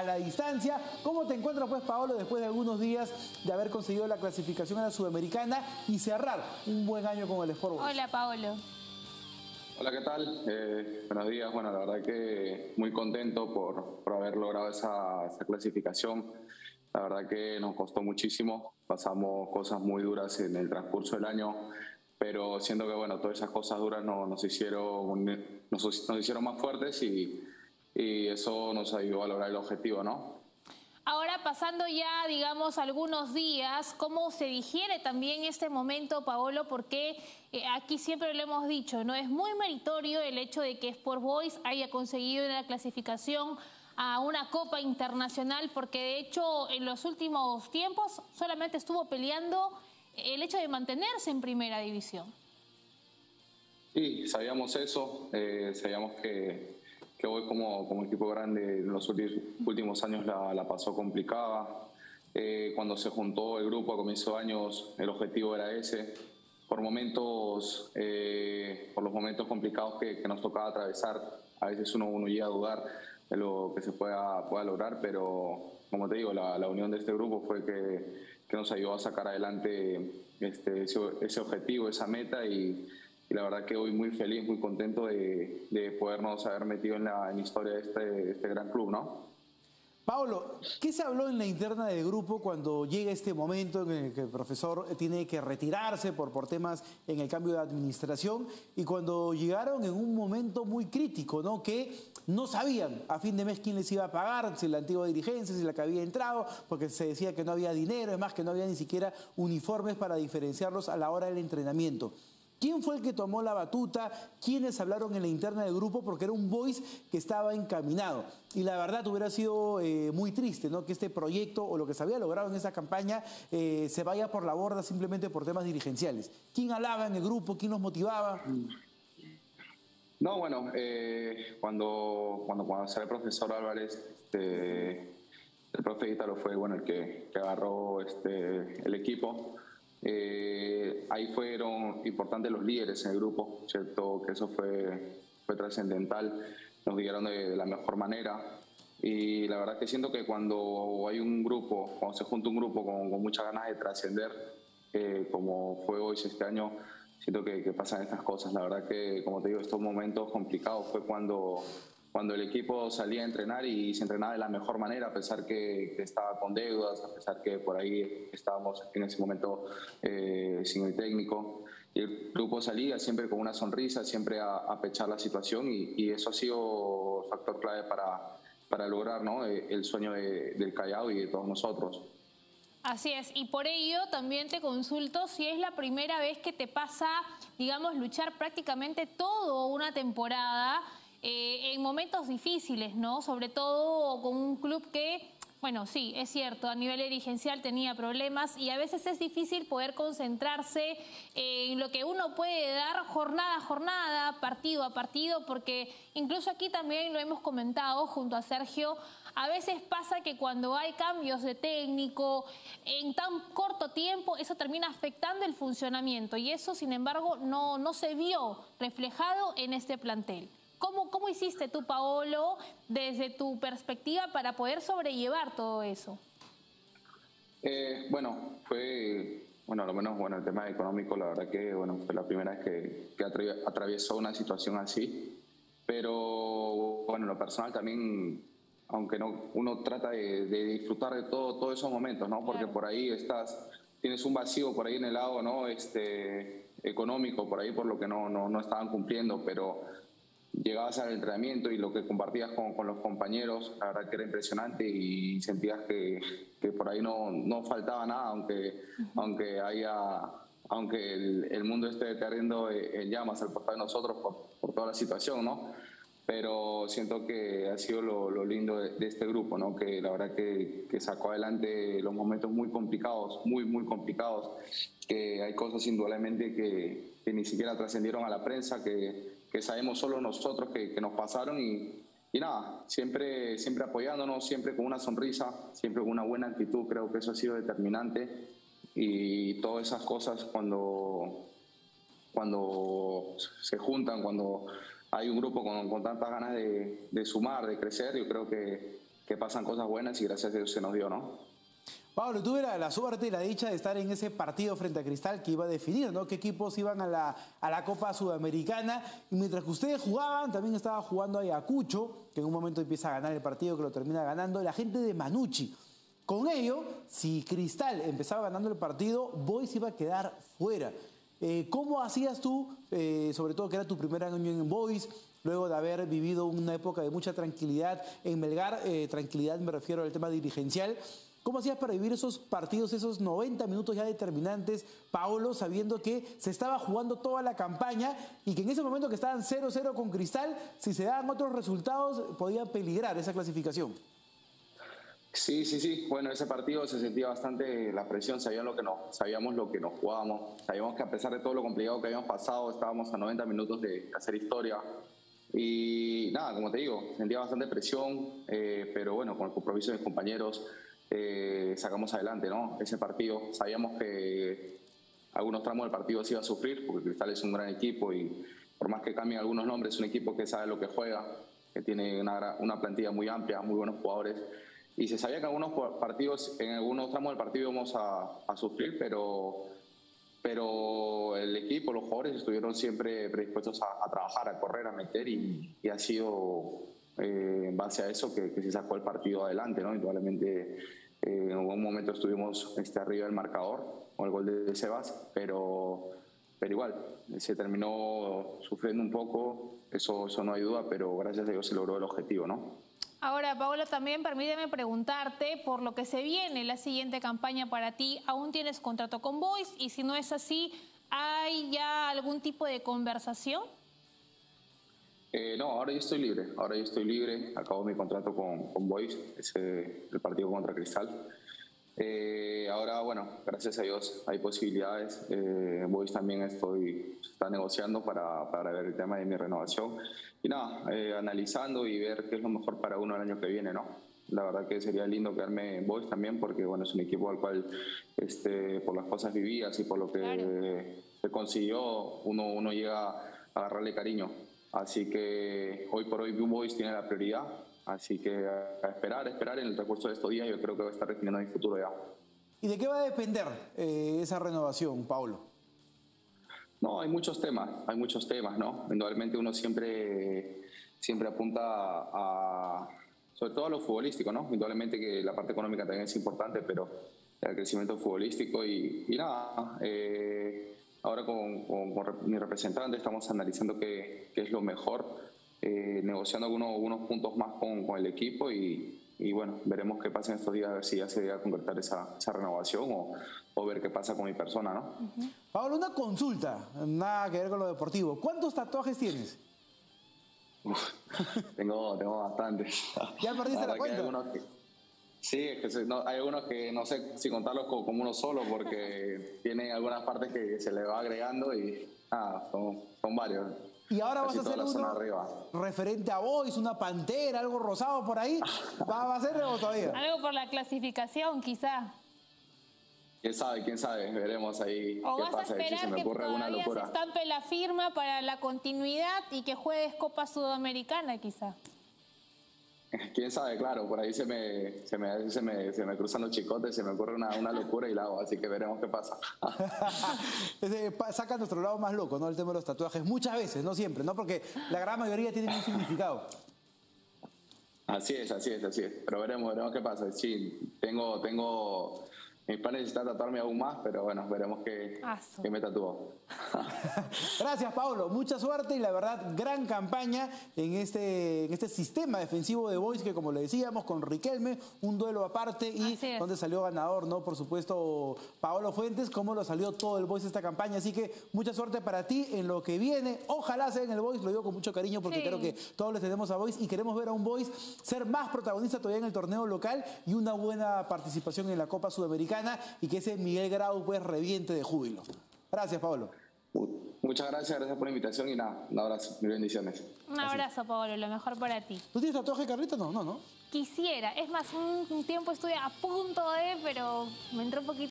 a la distancia. ¿Cómo te encuentras, pues, Paolo, después de algunos días de haber conseguido la clasificación a la Sudamericana y cerrar un buen año con el Sport Hola, Paolo. Hola, ¿qué tal? Eh, buenos días. Bueno, la verdad que muy contento por, por haber logrado esa, esa, clasificación. La verdad que nos costó muchísimo. Pasamos cosas muy duras en el transcurso del año, pero siento que bueno, todas esas cosas duras nos, nos hicieron, nos, nos, hicieron más fuertes y, y eso nos ayudó a lograr el objetivo, ¿no? Ahora, pasando ya, digamos, algunos días, ¿cómo se digiere también este momento, Paolo? Porque eh, aquí siempre lo hemos dicho, ¿no? Es muy meritorio el hecho de que Sport Boys haya conseguido la clasificación a una Copa Internacional, porque de hecho en los últimos tiempos solamente estuvo peleando el hecho de mantenerse en Primera División. Sí, sabíamos eso, eh, sabíamos que que hoy como, como equipo grande en los últimos años la, la pasó complicada. Eh, cuando se juntó el grupo a comienzo de años, el objetivo era ese. Por momentos, eh, por los momentos complicados que, que, nos tocaba atravesar, a veces uno, uno llega a dudar de lo que se pueda, pueda lograr, pero como te digo, la, la unión de este grupo fue que, que, nos ayudó a sacar adelante este, ese, ese objetivo, esa meta y, y la verdad que hoy muy feliz, muy contento de, de podernos haber metido en la, en historia de este, este, gran club, ¿no? Pablo, ¿qué se habló en la interna del grupo cuando llega este momento en el que el profesor tiene que retirarse por, por temas en el cambio de administración y cuando llegaron en un momento muy crítico, ¿no? Que no sabían a fin de mes quién les iba a pagar, si la antigua dirigencia, si la que había entrado, porque se decía que no había dinero, es más que no había ni siquiera uniformes para diferenciarlos a la hora del entrenamiento. ¿Quién fue el que tomó la batuta? ¿Quiénes hablaron en la interna del grupo? Porque era un voice que estaba encaminado. Y la verdad hubiera sido eh, muy triste ¿no? que este proyecto o lo que se había logrado en esa campaña eh, se vaya por la borda simplemente por temas dirigenciales. ¿Quién hablaba en el grupo? ¿Quién los motivaba? No, bueno, eh, cuando, cuando, cuando sale el profesor Álvarez, este, el profe Ítalo fue bueno, el que, que agarró este, el equipo. Eh, ahí fueron importantes los líderes en el grupo, ¿cierto? Que eso fue, fue trascendental, nos guiaron de, de, la mejor manera. Y la verdad que siento que cuando hay un grupo, cuando se junta un grupo con, con muchas ganas de trascender, eh, como fue hoy este año, siento que, que, pasan estas cosas. La verdad que, como te digo, estos momentos complicados fue cuando cuando el equipo salía a entrenar y se entrenaba de la mejor manera, a pesar que, que estaba con deudas, a pesar que por ahí estábamos en ese momento eh, sin el técnico. Y el grupo salía siempre con una sonrisa, siempre a, a pechar la situación y, y, eso ha sido factor clave para, para lograr ¿no? Eh, el sueño de, del Callao y de todos nosotros. Así es, y por ello también te consulto si es la primera vez que te pasa, digamos, luchar prácticamente toda una temporada eh, en momentos difíciles, ¿no? Sobre todo con un club que, bueno, sí, es cierto, a nivel dirigencial tenía problemas y a veces es difícil poder concentrarse en lo que uno puede dar jornada a jornada, partido a partido, porque incluso aquí también lo hemos comentado junto a Sergio, a veces pasa que cuando hay cambios de técnico en tan corto tiempo, eso termina afectando el funcionamiento y eso, sin embargo, no, no se vio reflejado en este plantel. ¿Cómo, ¿Cómo hiciste tú, Paolo, desde tu perspectiva para poder sobrellevar todo eso? Eh, bueno, fue, bueno, lo menos, bueno, el tema económico, la verdad que, bueno, fue la primera vez que, que atravesó una situación así, pero, bueno, lo personal también, aunque no, uno trata de, de disfrutar de todo, todos esos momentos, ¿no? Porque claro. por ahí estás, tienes un vacío por ahí en el lado, ¿no? Este, económico, por ahí por lo que no, no, no estaban cumpliendo, pero llegabas al entrenamiento y lo que compartías con, con, los compañeros, la verdad que era impresionante y sentías que, que por ahí no, no, faltaba nada, aunque, aunque haya aunque el, el, mundo esté ardiendo en llamas al costado de nosotros por, por, toda la situación, ¿no? Pero siento que ha sido lo, lo lindo de, de, este grupo, ¿no? Que la verdad que, que, sacó adelante los momentos muy complicados, muy, muy complicados, que hay cosas indudablemente que, que ni siquiera trascendieron a la prensa, que, que sabemos solo nosotros que, que nos pasaron y, y, nada, siempre, siempre apoyándonos, siempre con una sonrisa, siempre con una buena actitud, creo que eso ha sido determinante y todas esas cosas cuando, cuando se juntan, cuando hay un grupo con, con tantas ganas de, de, sumar, de crecer, yo creo que, que pasan cosas buenas y gracias a Dios se nos dio, ¿no? Pablo, tuve la, la, suerte y la dicha de estar en ese partido frente a Cristal que iba a definir, ¿no? Qué equipos iban a la, a la Copa Sudamericana. Y mientras que ustedes jugaban, también estaba jugando Ayacucho, que en un momento empieza a ganar el partido, que lo termina ganando la gente de Manucci. Con ello, si Cristal empezaba ganando el partido, Boys iba a quedar fuera. Eh, ¿Cómo hacías tú, eh, sobre todo que era tu primer año en Boys, luego de haber vivido una época de mucha tranquilidad en Melgar? Eh, tranquilidad me refiero al tema dirigencial. ¿Cómo hacías para vivir esos partidos, esos 90 minutos ya determinantes, Paolo, sabiendo que se estaba jugando toda la campaña y que en ese momento que estaban 0-0 con Cristal, si se daban otros resultados, podía peligrar esa clasificación? Sí, sí, sí. Bueno, ese partido se sentía bastante la presión, sabíamos lo que nos, sabíamos lo que nos jugábamos, sabíamos que a pesar de todo lo complicado que habíamos pasado, estábamos a 90 minutos de hacer historia. Y nada, como te digo, sentía bastante presión, eh, pero bueno, con el compromiso de mis compañeros, eh, sacamos adelante ¿no? ese partido. Sabíamos que algunos tramos del partido se iba a sufrir, porque Cristal es un gran equipo y por más que cambien algunos nombres, es un equipo que sabe lo que juega, que tiene una, una plantilla muy amplia, muy buenos jugadores. Y se sabía que algunos partidos, en algunos tramos del partido íbamos a, a sufrir, pero, pero el equipo, los jugadores estuvieron siempre predispuestos a, a trabajar, a correr, a meter y, y ha sido eh, en base a eso que, que, se sacó el partido adelante, ¿no? Indudablemente en algún momento estuvimos este, arriba del marcador con el gol de Sebas, pero, pero igual, se terminó sufriendo un poco, eso, eso no hay duda, pero gracias a Dios se logró el objetivo, ¿no? Ahora, Paola, también permíteme preguntarte por lo que se viene la siguiente campaña para ti. ¿Aún tienes contrato con Boys? Y si no es así, ¿hay ya algún tipo de conversación? Eh, no, ahora yo estoy libre. Ahora yo estoy libre. Acabo mi contrato con, con Boys, ese, el partido contra Cristal. Eh, ahora, bueno, gracias a Dios hay posibilidades. Eh, Boys también estoy está negociando para, para, ver el tema de mi renovación. Y nada, eh, analizando y ver qué es lo mejor para uno el año que viene, ¿no? La verdad que sería lindo quedarme en Boys también porque, bueno, es un equipo al cual, este, por las cosas vividas y por lo que claro. se consiguió, uno, uno llega a agarrarle cariño. Así que hoy por hoy Blue Boys tiene la prioridad. Así que a esperar, a esperar en el transcurso de estos días, yo creo que va a estar definiendo mi futuro ya. ¿Y de qué va a depender eh, esa renovación, Paulo? No, hay muchos temas, hay muchos temas, ¿no? Indudablemente uno siempre, siempre apunta a, sobre todo a lo futbolístico, ¿no? Indudablemente que la parte económica también es importante, pero el crecimiento futbolístico y, y nada, eh, Ahora con, con, con, mi representante estamos analizando qué, qué es lo mejor, eh, negociando algunos, algunos, puntos más con, con el equipo y, y, bueno, veremos qué pasa en estos días, a ver si ya se llega a concretar esa, esa renovación o, o, ver qué pasa con mi persona, ¿no? Uh -huh. Pablo, una consulta, nada que ver con lo deportivo. ¿Cuántos tatuajes tienes? Uf, tengo, tengo bastantes. ¿Ya perdiste la, la cuenta? Sí, es que se, no, hay algunos que no sé si contarlos como, como uno solo porque tiene algunas partes que se le va agregando y ah, son, son varios. Y ahora vas a hacer uno referente a Boys, una pantera, algo rosado por ahí. ¿Va a ser o todavía? Algo por la clasificación, quizá. Quién sabe, quién sabe, veremos ahí o qué vas pasa, a esperar si se me ocurre que alguna locura. se estampe la firma para la continuidad y que juegues Copa Sudamericana, quizá. Quién sabe, claro, por ahí se me, se me, se me, se me cruzan los chicotes, se me ocurre una, una locura y la hago, así que veremos qué pasa. Saca nuestro lado más loco, ¿no? El tema de los tatuajes, muchas veces, no siempre, ¿no? Porque la gran mayoría tienen un significado. Así es, así es, así es. Pero veremos, veremos qué pasa. Sí, tengo, tengo mis planes está tatuarme aún más, pero bueno, veremos qué, qué me tatúo. Gracias, Pablo. Mucha suerte y la verdad, gran campaña en este, en este sistema defensivo de Boys que, como le decíamos, con Riquelme, un duelo aparte y donde salió ganador, ¿no? Por supuesto, Paolo Fuentes, como lo salió todo el Boys esta campaña. Así que mucha suerte para ti en lo que viene. Ojalá sea en el Boys, lo digo con mucho cariño porque sí. creo que todos les tenemos a Boys y queremos ver a un Boys ser más protagonista todavía en el torneo local y una buena participación en la Copa Sudamericana y que ese Miguel Grau pues reviente de júbilo. Gracias, Pablo. Muchas gracias, gracias por la invitación y nada, un abrazo, mil bendiciones. Un abrazo, Pablo, lo mejor para ti. ¿Tú tienes tatuaje, Carlito? No, no, no. Quisiera, es más, un tiempo estuve a punto de, pero me entró un poquito